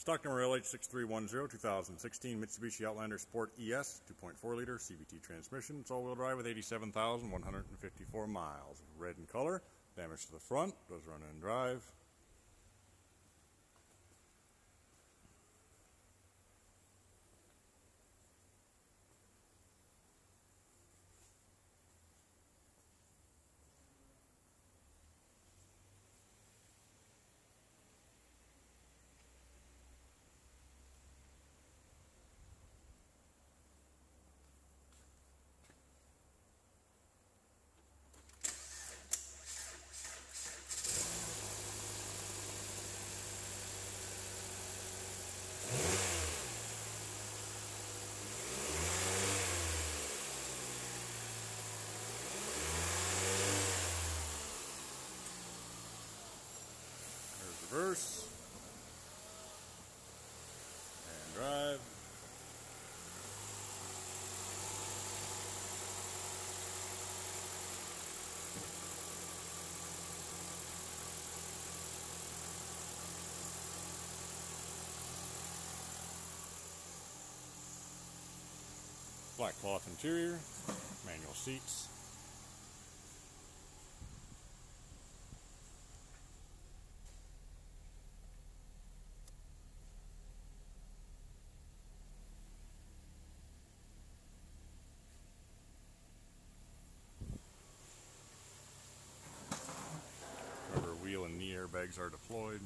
Stock number LH6310, 2016 Mitsubishi Outlander Sport ES, 2.4 liter CVT transmission. It's all-wheel drive with 87,154 miles. Red in color, damage to the front, does run and drive. Reverse. And drive. Black cloth interior, manual seats. Wheel and knee airbags are deployed.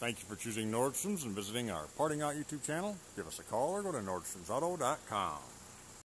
Thank you for choosing Nordstrom's and visiting our Parting Out YouTube channel. Give us a call or go to nordstromsauto.com.